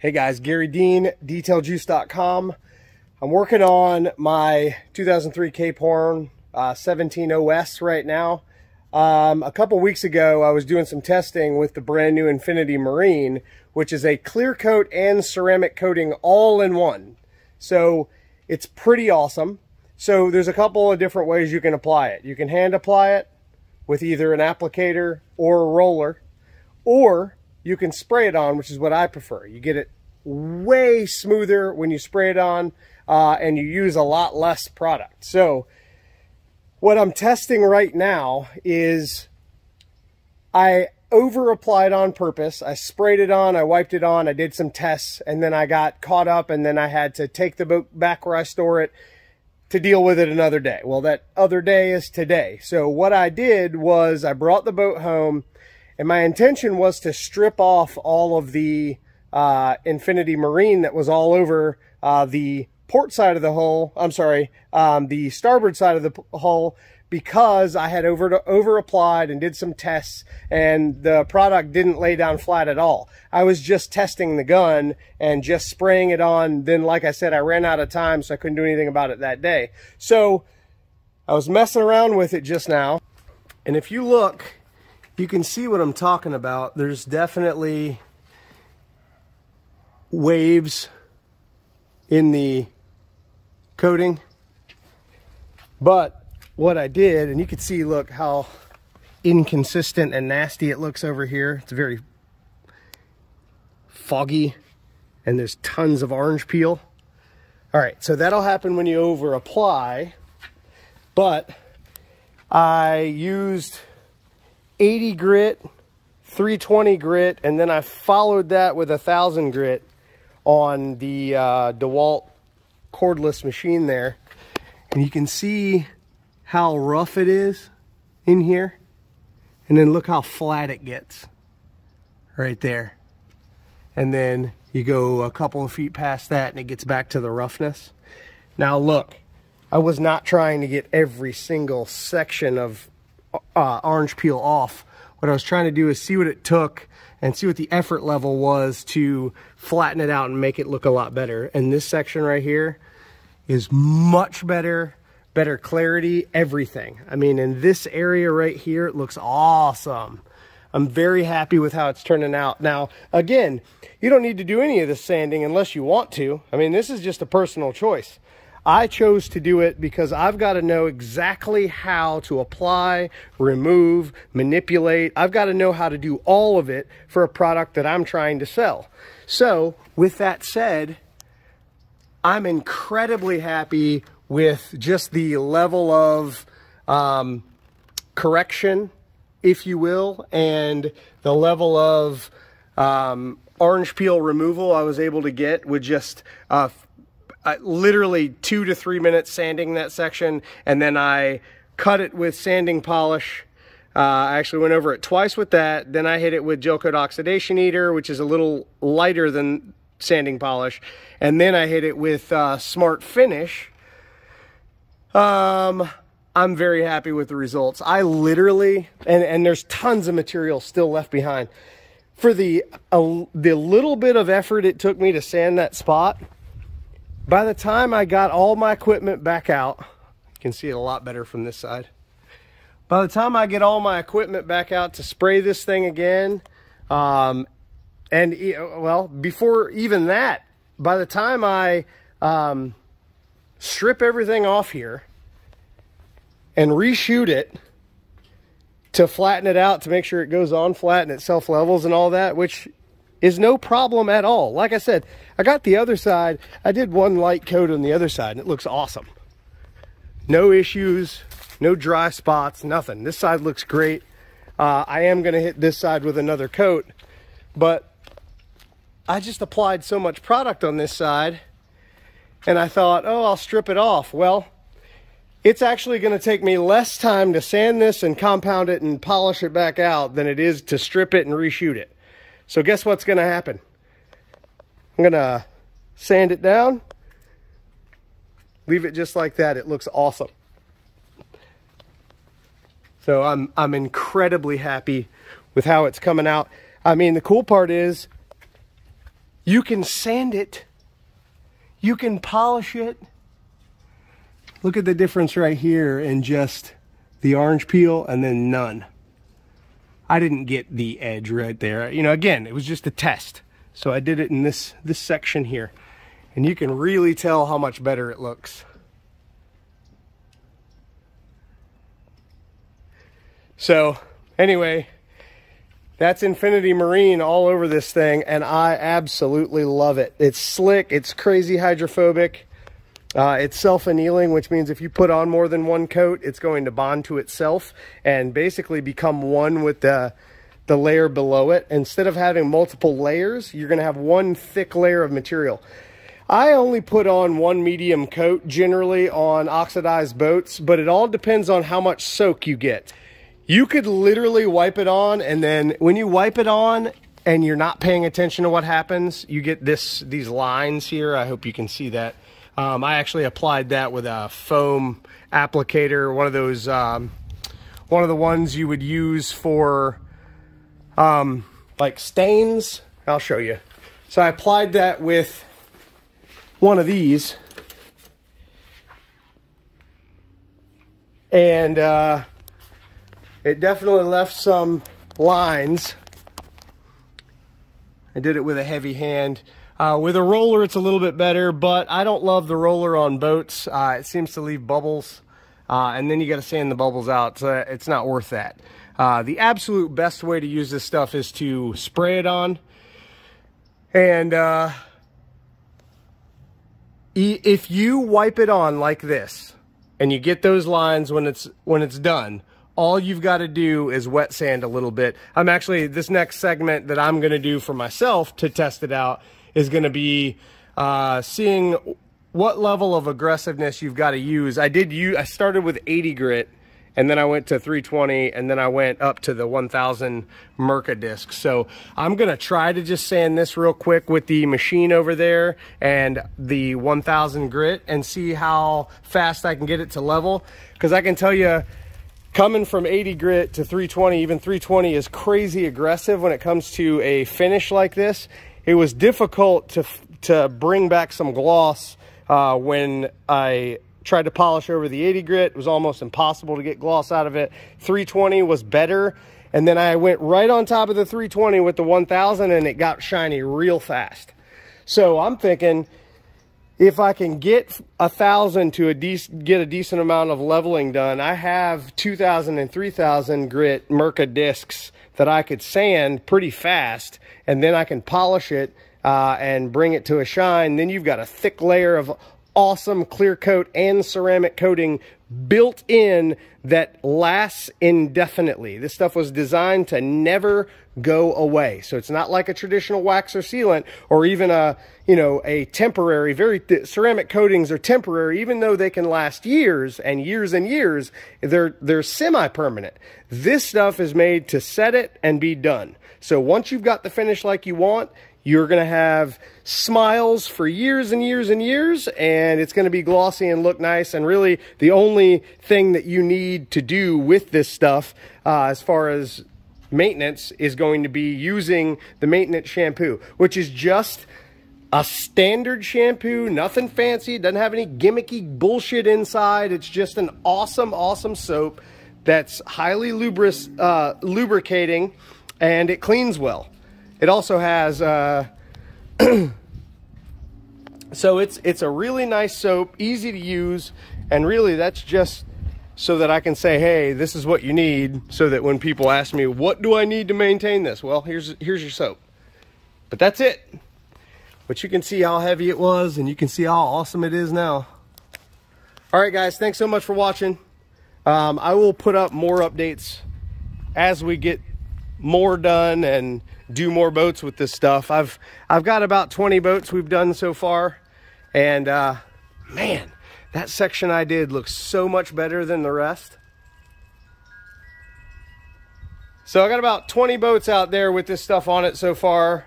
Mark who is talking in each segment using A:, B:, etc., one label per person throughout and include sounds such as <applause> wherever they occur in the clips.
A: Hey guys, Garry Dean, detailjuice.com. I'm working on my 2003 Cape Horn uh, 17 OS right now. Um, a couple weeks ago, I was doing some testing with the brand new Infinity Marine, which is a clear coat and ceramic coating all in one. So it's pretty awesome. So there's a couple of different ways you can apply it. You can hand apply it with either an applicator or a roller, or you can spray it on, which is what I prefer. You get it way smoother when you spray it on, uh, and you use a lot less product. So what I'm testing right now is I over applied on purpose. I sprayed it on, I wiped it on, I did some tests, and then I got caught up and then I had to take the boat back where I store it to deal with it another day. Well, that other day is today. So what I did was I brought the boat home and my intention was to strip off all of the uh, Infinity Marine that was all over uh, the port side of the hull. I'm sorry, um, the starboard side of the hull because I had over over applied and did some tests and the product didn't lay down flat at all. I was just testing the gun and just spraying it on. Then, like I said, I ran out of time, so I couldn't do anything about it that day. So I was messing around with it just now. And if you look, you can see what I'm talking about. There's definitely waves in the coating. But what I did, and you can see, look how inconsistent and nasty it looks over here. It's very foggy and there's tons of orange peel. All right, so that'll happen when you over apply, but I used 80 grit, 320 grit, and then I followed that with a 1000 grit on the uh, DeWalt cordless machine there. And you can see how rough it is in here. And then look how flat it gets right there. And then you go a couple of feet past that and it gets back to the roughness. Now look, I was not trying to get every single section of uh, orange peel off. What I was trying to do is see what it took and see what the effort level was to flatten it out and make it look a lot better. And this section right here is much better, better clarity, everything. I mean, in this area right here, it looks awesome. I'm very happy with how it's turning out. Now, again, you don't need to do any of this sanding unless you want to. I mean, this is just a personal choice. I chose to do it because I've got to know exactly how to apply, remove, manipulate. I've got to know how to do all of it for a product that I'm trying to sell. So with that said, I'm incredibly happy with just the level of um, correction, if you will, and the level of um, orange peel removal I was able to get with just uh, uh, literally two to three minutes sanding that section, and then I cut it with sanding polish. Uh, I actually went over it twice with that. Then I hit it with gel coat oxidation eater, which is a little lighter than sanding polish. And then I hit it with uh, smart finish. Um, I'm very happy with the results. I literally, and, and there's tons of material still left behind. For the, uh, the little bit of effort it took me to sand that spot, by the time I got all my equipment back out, you can see it a lot better from this side. By the time I get all my equipment back out to spray this thing again, um, and well, before even that, by the time I um, strip everything off here and reshoot it to flatten it out to make sure it goes on flat and it self levels and all that, which is no problem at all. Like I said, I got the other side. I did one light coat on the other side and it looks awesome. No issues, no dry spots, nothing. This side looks great. Uh, I am gonna hit this side with another coat, but I just applied so much product on this side and I thought, oh, I'll strip it off. Well, it's actually going to take me less time to sand this and compound it and polish it back out than it is to strip it and reshoot it. So guess what's going to happen? I'm going to sand it down, leave it just like that. It looks awesome. So I'm, I'm incredibly happy with how it's coming out. I mean, the cool part is You can sand it. You can polish it. Look at the difference right here in just the orange peel and then none. I didn't get the edge right there. You know, again, it was just a test. So I did it in this, this section here. And you can really tell how much better it looks. So anyway, that's Infinity Marine all over this thing, and I absolutely love it. It's slick, it's crazy hydrophobic. Uh, it's self-annealing, which means if you put on more than one coat, it's going to bond to itself and basically become one with the, the layer below it. Instead of having multiple layers, you're going to have one thick layer of material. I only put on one medium coat generally on oxidized boats, but it all depends on how much soak you get. You could literally wipe it on and then when you wipe it on and you're not paying attention to what happens, you get this these lines here. I hope you can see that. Um, I actually applied that with a foam applicator, one of those, um, one of the ones you would use for um, like stains. I'll show you. So I applied that with one of these. And uh, it definitely left some lines. I did it with a heavy hand. Uh, with a roller, it's a little bit better, but I don't love the roller on boats. Uh, it seems to leave bubbles, uh, and then you got to sand the bubbles out, so it's not worth that. Uh, the absolute best way to use this stuff is to spray it on, and uh, if you wipe it on like this, and you get those lines when it's when it's done, all you've got to do is wet sand a little bit. I'm actually, this next segment that I'm going to do for myself to test it out is going to be uh, seeing what level of aggressiveness you've got to use. I did use, I started with 80 grit and then I went to 320 and then I went up to the 1000 Mirka disc. So I'm going to try to just sand this real quick with the machine over there and the 1000 grit and see how fast I can get it to level. Because I can tell you, coming from 80 grit to 320, even 320 is crazy aggressive when it comes to a finish like this it was difficult to, to bring back some gloss uh, when I tried to polish over the 80 grit. It was almost impossible to get gloss out of it. 320 was better. And then I went right on top of the 320 with the 1000 and it got shiny real fast. So I'm thinking if I can get a thousand to a get a decent amount of leveling done, I have 2000 and 3000 grit Mirka discs that I could sand pretty fast and then I can polish it uh, and bring it to a shine. Then you've got a thick layer of awesome clear coat and ceramic coating built in that lasts indefinitely. This stuff was designed to never go away. So it's not like a traditional wax or sealant or even a, you know, a temporary, very, ceramic coatings are temporary, even though they can last years and years and years, they're, they're semi-permanent. This stuff is made to set it and be done. So once you've got the finish like you want, you're going to have smiles for years and years and years, and it's going to be glossy and look nice. And really, the only thing that you need to do with this stuff, uh, as far as maintenance, is going to be using the maintenance shampoo, which is just a standard shampoo, nothing fancy, doesn't have any gimmicky bullshit inside. It's just an awesome, awesome soap that's highly lubris, uh, lubricating and it cleans well. It also has, uh, <clears throat> so it's, it's a really nice soap, easy to use, and really that's just so that I can say, hey, this is what you need, so that when people ask me, what do I need to maintain this? Well, here's, here's your soap. But that's it. But you can see how heavy it was, and you can see how awesome it is now. All right, guys, thanks so much for watching. Um, I will put up more updates as we get more done and do more boats with this stuff. I've I've got about 20 boats we've done so far and uh, man that section I did looks so much better than the rest. So I got about 20 boats out there with this stuff on it so far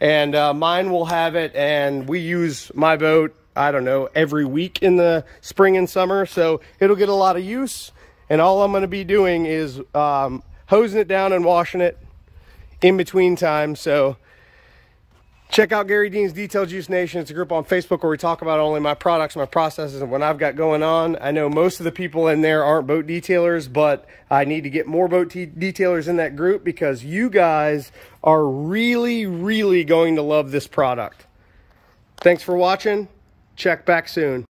A: and uh, mine will have it and we use my boat I don't know every week in the spring and summer so it'll get a lot of use and all I'm going to be doing is um, hosing it down and washing it in between times. So Check out Garry Dean's Detail Juice Nation. It's a group on Facebook where we talk about only my products, my processes, and what I've got going on. I know most of the people in there aren't boat detailers, but I need to get more boat detailers in that group because you guys are really, really going to love this product. Thanks for watching. Check back soon.